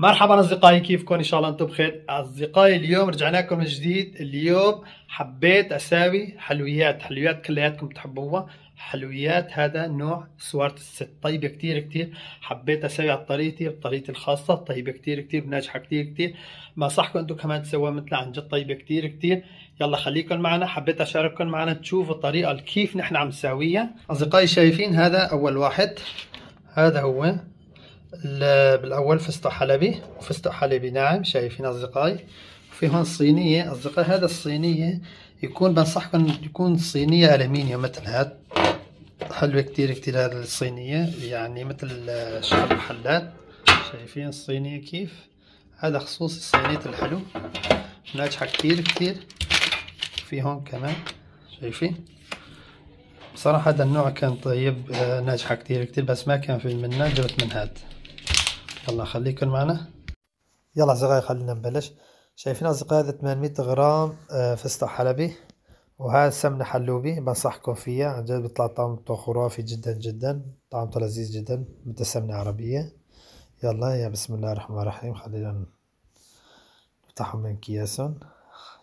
مرحبا أصدقائي كيفكم؟ إن شاء الله أنتم بخير. أصدقائي اليوم رجعنا لكم من جديد. اليوم حبيت أساوي حلويات. حلويات كلياتكم بتحبوها حلويات هذا نوع سوارة الست. طيبة كتير كتير. حبيت أسوي على طريقتي بطريقتي الخاصة. طيبة كتير كتير. ناجحة كتير كتير. بنصحكم أنتم كمان تسووها مثل عن جد. طيبة كتير كتير. يلا خليكم معنا. حبيت أشارككم معنا تشوفوا الطريقة كيف نحن عم نساويها. أصدقائي شايفين هذا أول واحد. هذا هو بالأول فستق حلبي وفستق حلبي ناعم شايفين أصدقائي. في هون صينية أصدقائي هذا الصينيه يكون بنصحكم يكون صينية الومنيوم مثل هاد. حلوة كتير كتير هذه الصينية يعني مثل شغل محلات شايفين الصينية كيف؟ هذا خصوصي صينية الحلو. ناجحة كتير كتير. في هون كمان شايفين؟ بصراحة هذا النوع كان طيب آه، ناجحة كتير كتير بس ما كان في منه جبت من هاد. يلا خليكم معنا. يلا أصدقائي خلينا نبلش. شايفين أصدقائي هذا 800 غرام آه، فستق حلبي. وهذا سمنة حلوبي بنصحكم فيها عن جد بيطلع طعمته خرافي جدا جدا طعمته لذيذ جدا. مثل سمنة عربية. يلا يا بسم الله الرحمن الرحيم. خلينا نفتحهم من كياسهم.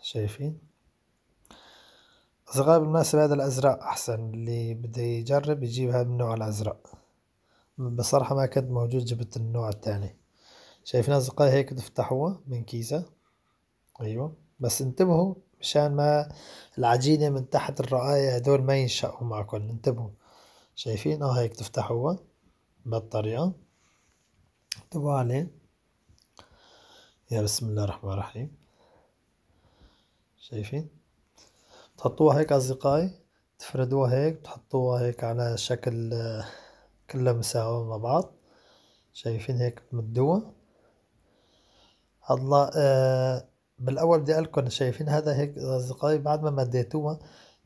شايفين؟ أصدقائي بالمناسبة هذا الأزرق أحسن. اللي بده يجرب يجيب هذا النوع الأزرق. بصراحة ما كنت موجود جبت النوع الثاني. شايفين أصدقائي هيك تفتحوها من كيسة؟ أيوة. بس انتبهوا مشان ما العجينة من تحت الرقاية هدول ما ينشقوا معكم انتبهوا. شايفين؟ آه هيك تفتحوها بهالطريقة انتبهوا عليه. يا بسم الله الرحمن الرحيم. شايفين؟ تحطوها هيك أصدقائي تفردوها هيك تحطوها هيك على شكل مساوية مع بعض. شايفين هيك تمدوها هلا آه بالأول بدي أقولكم شايفين هذا هيك أصدقائي بعد ما مديتوها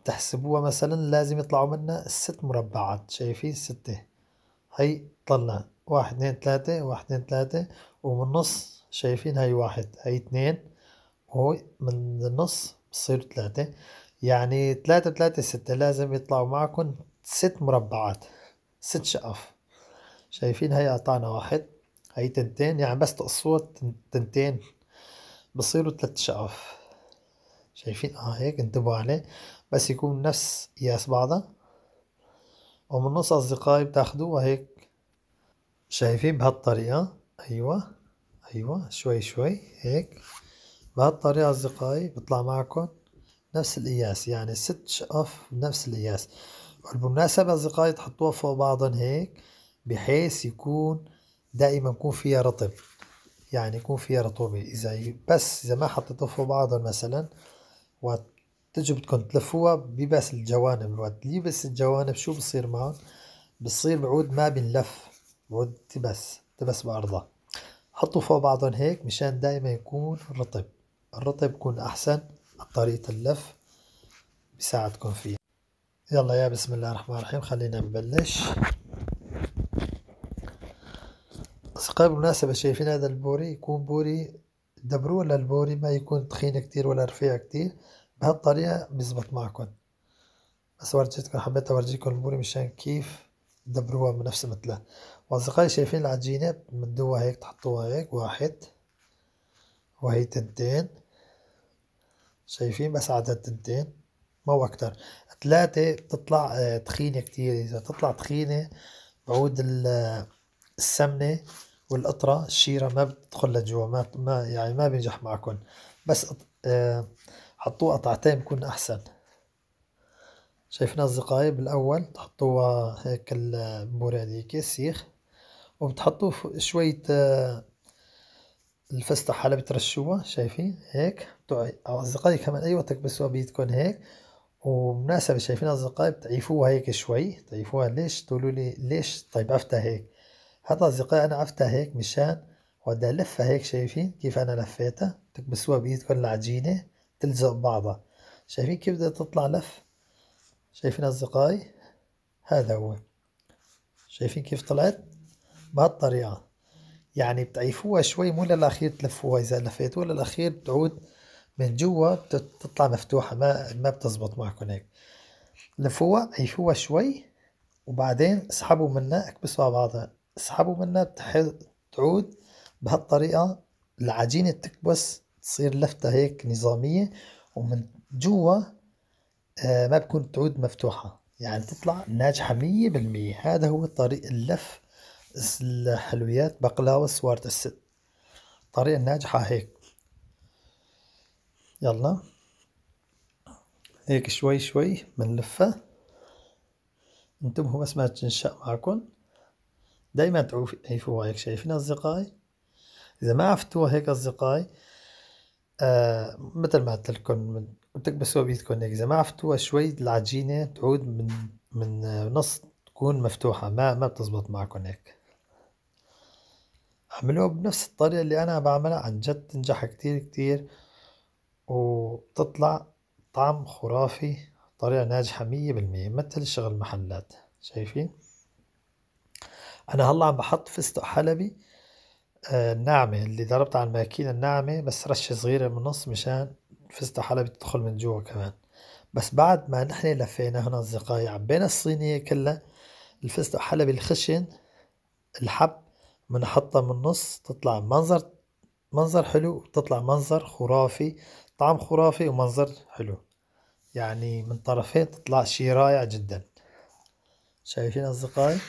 تحسبوها مثلا لازم يطلعوا منها ست مربعات. شايفين ستة. هي طلع واحد اثنين ثلاثة. واحد اثنين ثلاثة. ومن النص شايفين هاي واحد هاي اثنين. وهو من النص بصير ثلاثة. يعني ثلاثة ثلاثة ستة. لازم يطلعوا معكم ست مربعات. ست شقف. شايفين هي قطعنا واحد. هي تنتين يعني بس تقصوها تنتين. بصيروا ثلاث شقف. شايفين؟ آه هيك انتبهوا عليه. بس يكون نفس قياس بعضها. ومن النص أصدقائي بتاخدوها هيك شايفين؟ بهالطريقة. أيوه. أيوه. شوي شوي. هيك. بهالطريقة أصدقائي بيطلع معكم نفس القياس يعني ست شقف نفس القياس. بالمناسبة أصدقائي تحطوها فوق بعضهم هيك بحيث يكون دائما يكون فيها رطب. يعني يكون فيها رطوبة. إذا بس إذا ما حطيتوها فوق بعضهم مثلا وتجوا بدكم تلفوها بيبس الجوانب. الوقت يبس الجوانب شو بصير معهم بصير بعود ما بنلف بعود تبس تبس بأرضها. حطوا فوق بعضهم هيك مشان دائما يكون رطب. الرطب يكون أحسن طريقة اللف بيساعدكم فيه يلا يا بسم الله الرحمن الرحيم. خلينا نبلش. أصدقائي بالمناسبة شايفين هذا البوري يكون بوري دبروه للبوري ما يكون تخين كتير ولا رفيع كتير؟ بهالطريقة بيزبط معكم. بس ورجيتكم حبيت أورجيكم البوري مشان كيف دبروها بنفس مثله. وأصدقائي شايفين العجينة بتمدوها هيك تحطوها هيك واحد وهي تنتين. شايفين؟ بس عدد تنتين. مو أكتر. ثلاثة بتطلع آه، تخينة كتير. إذا تطلع تخينة بعود السمنة والقطرة الشيرة ما بتدخل لجوا ما, ما يعني ما بينجح معكم بس آه، حطوه قطعتين بكون أحسن. شايفين أصدقائي بالأول تحطوها هيك البورة هذيك السيخ وبتحطوه شوية آه، الفستق حلبة ترشوها شايفين؟ هيك. أصدقائي كمان أيوة تكبسوها بيدكم هيك. ومناسبة شايفين أصدقائي بتعيفوها هيك شوي تعيفوها ليش؟ تقولوا لي ليش؟ طيب عفتها هيك. هذا أصدقائي أنا عفتها هيك مشان وبدي ألفها هيك شايفين كيف أنا لفيتها؟ تكبسوها بإيدكم العجينة تلزق بعضها. شايفين كيف بدها تطلع لف؟ شايفين أصدقائي؟ هذا هو. شايفين كيف طلعت؟ بهالطريقة. يعني بتعيفوها شوي مو للأخير تلفوها إذا لفيتوها للأخير بتعود من جوا بتطلع مفتوحة ما ما بتزبط معكم هيك لفوها عيفوها شوي وبعدين اسحبوا منها اكبسوا على بعضها. اسحبوا منها بتحل تعود بهالطريقة العجينة تكبس تصير لفتة هيك نظامية. ومن جوا آه، ما بكون تعود مفتوحة. يعني تطلع ناجحة مية بالمية. هذا هو طريق اللف الحلويات بقلاوة سوارة الست. طريقة ناجحة هيك. يلا. هيك شوي شوي بنلفها. انتبهوا بس ما تنشأ معكم. دايما تعيفوها هيك شايفين أصدقائي؟ إذا ما عفتوها هيك أصدقائي آه مثل ما قلت لكم وتكبسوها بيدكم هيك. إذا ما عفتوها شوي العجينة تعود من من نص تكون مفتوحة ما ما بتزبط معكم هيك. اعملوها بنفس الطريقة اللي أنا بعملها. عن جد تنجح كتير كتير. وبتطلع طعم خرافي طريقة ناجحة مية بالمية مثل شغل المحلات شايفين؟ أنا هلا عم بحط فستق حلبي آه، ناعمة اللي ضربت على الماكينة الناعمة بس رشة صغيرة من النص مشان فستق حلبي تدخل من جوا كمان. بس بعد ما نحن لفينا هنا أصدقائي عبينا الصينية كلها الفستق حلبي الخشن الحب بنحطها من النص تطلع منظر منظر حلو وتطلع منظر خرافي طعم خرافي ومنظر حلو. يعني من طرفين تطلع شي رائع جدا. شايفين أصدقائي؟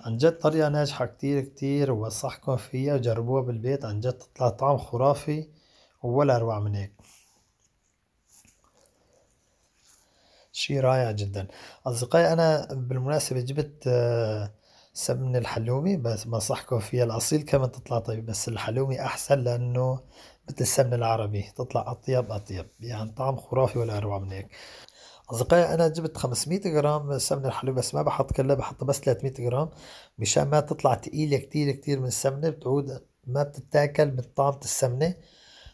عن جد طريقة ناجحة كتير كتير وبنصحكم فيها وجربوها بالبيت. عن جد تطلع طعم خرافي ولا أروع من هيك. شي رائع جدا. أصدقائي أنا بالمناسبة جبت آه، سمن الحلومي بس بنصحكم فيها الأصيل كمان تطلع طيب بس الحلومي أحسن لأنه مثل السمن العربي تطلع أطيب أطيب يعني طعم خرافي ولا أروع من هيك. أصدقائي أنا جبت 500 جرام سمنة الحلوب بس ما بحط كلها بحط بس 300 جرام مشان ما تطلع تقيلة كتير كتير من السمنة بتعود ما بتتاكل من طعمة السمنة.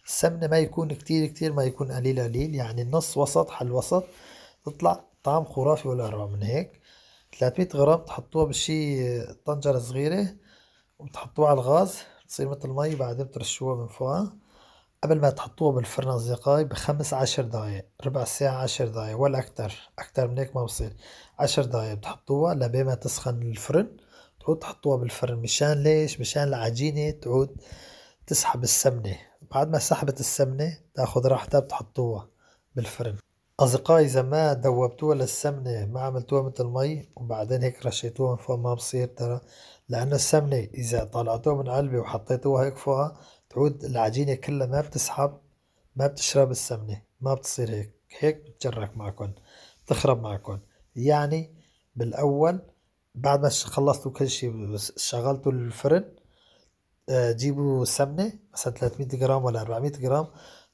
السمنة ما يكون كتير كتير ما يكون قليل قليل يعني النص وسط حل وسط تطلع طعم خرافي ولا أروع من هيك. 300 غرام تحطوها بشي طنجرة صغيرة وتحطوها على الغاز تصير مثل مي بعدين بترشوها من فوقها. قبل ما تحطوها بالفرن أصدقائي بخمس عشر دقايق ربع ساعة عشر دقايق ولا أكتر أكتر من هيك ما بصير. عشر دقايق بتحطوها لبين ما تسخن الفرن تعود تحطوها بالفرن. مشان ليش؟ مشان العجينة تعود تسحب السمنة. بعد ما سحبت السمنة تاخد راحتها بتحطوها بالفرن. أصدقائي إذا ما دوبتوها للسمنة ما عملتوها مثل مي وبعدين هيك رشيتوها من فوق ما بصير ترى. لأن السمنة إذا طلعتوها من علبة وحطيتوها هيك فوقها تعود العجينة كلها ما بتسحب ما بتشرب السمنة ما بتصير هيك. هيك بتجرك معكم تخرب معكم يعني بالأول بعد ما خلصتوا كل شيء شغلتوا الفرن آه، جيبوا سمنة مثلا 300 جرام ولا 400 جرام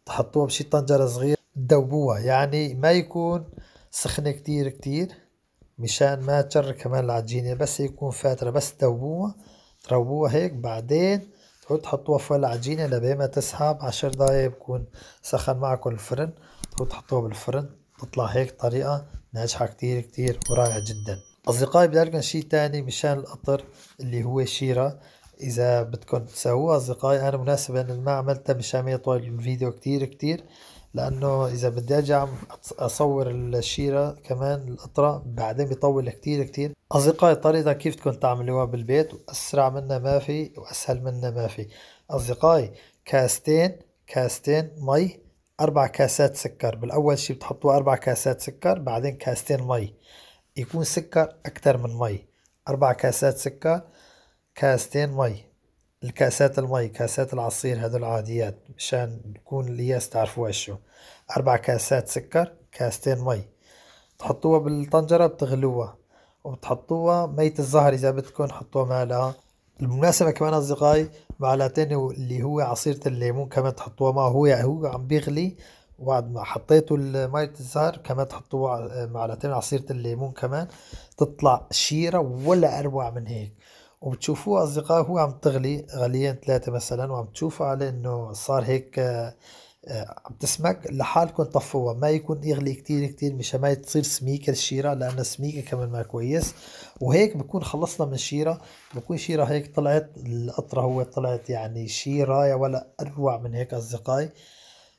تحطوها بشي طنجرة صغير تدوبوها يعني ما يكون سخنة كتير كتير مشان ما تجر كمان العجينة بس يكون فاترة. بس تدوبوها تروبوها هيك بعدين تحطوها فوق العجينة لبين ما تسحب. عشر دقايق بكون سخن معكم الفرن. تحطوها بالفرن تطلع هيك طريقة ناجحة كتير كتير ورائعة جدا. أصدقائي بدي شي تاني مشان القطر اللي هو شيرة. إذا بدكم تسووها أصدقائي أنا مناسب أن ما عملتها مشان ما يطول الفيديو كتير كتير لأنه إذا بدي أرجع أصور الشيرة كمان القطرة بعدين بيطول كتير كتير. أصدقائي الطريقة كيف بدكم تعملوها بالبيت وأسرع منها ما في وأسهل منها ما في. أصدقائي كاستين كاستين مي أربع كاسات سكر. بالأول شي بتحطوا أربع كاسات سكر بعدين كاستين مي. يكون سكر أكتر من مي. أربع كاسات سكر كاستين مي. الكاسات المي كاسات العصير هدول عاديات مشان يكون القياس تعرفوا شو أربع كاسات سكر كاستين مي. تحطوها بالطنجرة بتغلوها وبتحطوها مية الزهر إذا بدكم حطوها معلقة بالمناسبة كمان أصدقائي معلقتين اللي هو عصيرة الليمون كمان تحطوها معه. هو هو عم بيغلي وبعد ما حطيتوا مية الزهر كمان تحطوها معلقتين عصيرة الليمون كمان. تطلع شيرة ولا أروع من هيك. وبتشوفوه أصدقاء هو عم تغلي غليين ثلاثة مثلا وعم تشوفوا عليه إنه صار هيك آه، آه، عم تسمك لحالكم طفوها. ما يكون يغلي كتير كتير مشان ما تصير سميكة الشيرة لأن السميكة كمان ما كويس. وهيك بكون خلصنا من الشيرة. بكون شيرة هيك طلعت القطرة هو طلعت يعني شي راية ولا أروع من هيك أصدقائي.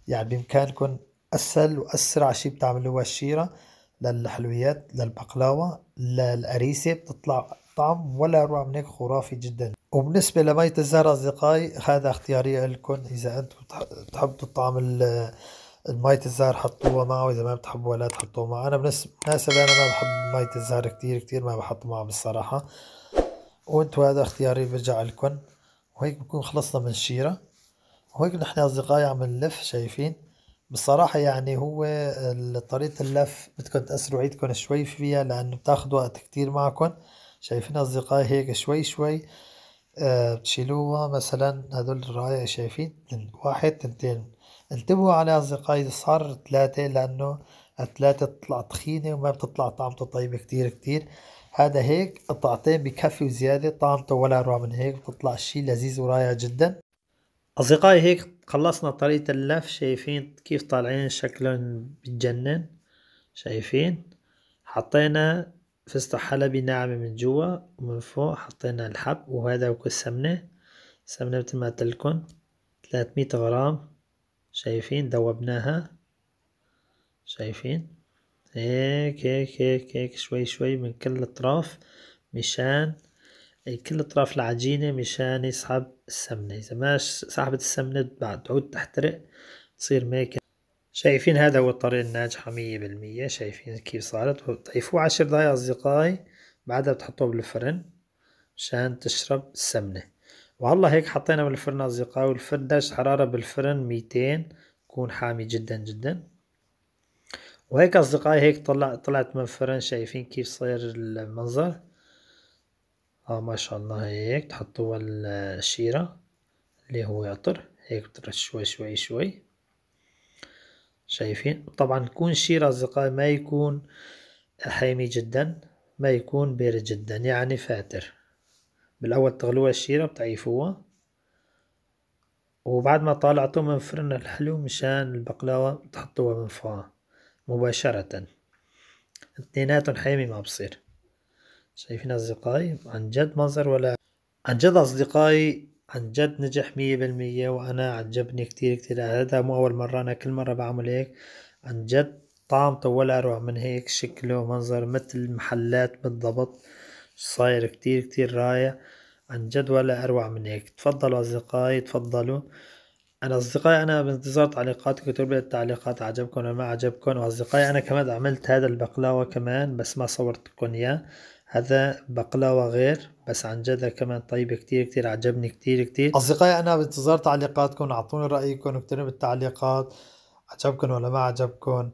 يعني بإمكانكم أسهل وأسرع شي بتعملوها الشيرة للحلويات للبقلاوة للأريسة بتطلع طعم ولا أروع من هيك خرافي جدا. وبالنسبة لمية الزهر أصدقائي هذا اختياري لكم. إذا أنتم بتحبوا الطعم المية الزهر حطوها معه. إذا ما بتحبوها لا تحطوها معه. أنا بالنسبة أنا ما بحب مية الزهر كتير كتير ما بحط معه بالصراحة. وانتو هذا اختياري برجع لكم. وهيك بكون خلصنا من الشيرة. وهيك نحن أصدقائي عم نلف شايفين؟ بصراحة يعني هو طريقة اللف بدكم تأثروا عيدكم شوي فيها لأنه بتاخد وقت كتير معكم. شايفين أصدقائي هيك شوي شوي آه بتشيلوها مثلا هدول الراية شايفين واحد تنتين انتبهوا على أصدقائي صار ثلاثة لأنه الثلاثة تطلع تخينة وما بتطلع طعمته طيبة كتير كتير. هذا هيك قطعتين بكفي وزيادة طعمته ولا أروع من هيك بتطلع شي لذيذ ورائع جدا. أصدقائي هيك خلصنا طريقة اللف شايفين كيف طالعين شكلهم بتجنن شايفين؟ حطينا فستق حلبي ناعمة من جوا ومن فوق حطينا الحب وهذا وكل سمنة. سمنة مثل ما قلتلكن 300 غرام. شايفين؟ ذوبناها. شايفين؟ هيك هيك هيك هيك شوي شوي من كل الأطراف. مشان كل أطراف العجينة مشان يسحب السمنة. إذا ما سحبت السمنة بعد تعود تحترق تصير ميكة شايفين هذا هو الطريقة الناجحة مية بالمية. شايفين كيف صارت. طيفوه عشر دقايق أصدقائي بعدها بتحطوه بالفرن مشان تشرب السمنة. والله هيك حطينا بالفرن أصدقائي والفرن درجة حرارة بالفرن ميتين يكون حامي جدا جدا. وهيك أصدقائي هيك طلع طلعت من الفرن. شايفين كيف صاير المنظر. آه ما شاء الله هيك. تحطوا الشيرة اللي هو عطر هيك بترش شوي شوي شوي. شايفين. طبعا يكون شيرة أصدقائي ما يكون حامي جدا ما يكون بارد جدا يعني فاتر. بالأول تغلوها الشيرة بتعيفوها وبعد ما طالعتوه من فرن الحلو مشان البقلاوة بتحطوها من فوقها مباشرة. اثنيناتهم حامي ما بصير. شايفين أصدقائي؟ عن جد منظر ولا؟ عن جد أصدقائي عن جد نجح مية بالمية وأنا عجبني كتير كتير. هذا مو أول مرة أنا كل مرة بعمل هيك. عن جد طعمته ولا أروع من هيك شكله منظر مثل المحلات بالضبط. صاير كتير كتير رايع عن جد ولا أروع من هيك. تفضلوا أصدقائي تفضلوا. أنا أصدقائي أنا بانتظار تعليقاتكم اكتبوا لي. التعليقات عجبكم ولا ما عجبكم؟ وأصدقائي أنا كمان عملت هذا البقلاوة كمان بس ما صورتكم إياه. هذا بقلاوة غير بس عن جد كمان طيبة كتير كتير عجبني كتير كتير. أصدقائي أنا بانتظار تعليقاتكم أعطوني رأيكم اكتبوا بالتعليقات. عجبكم ولا ما عجبكم؟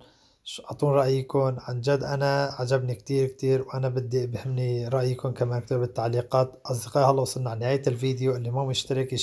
أعطوني رأيكم. عن جد أنا عجبني كتير كتير وأنا بدي بهمني رأيكم كمان اكتبوا بالتعليقات. أصدقائي هلا وصلنا على نهاية الفيديو اللي مو مشترك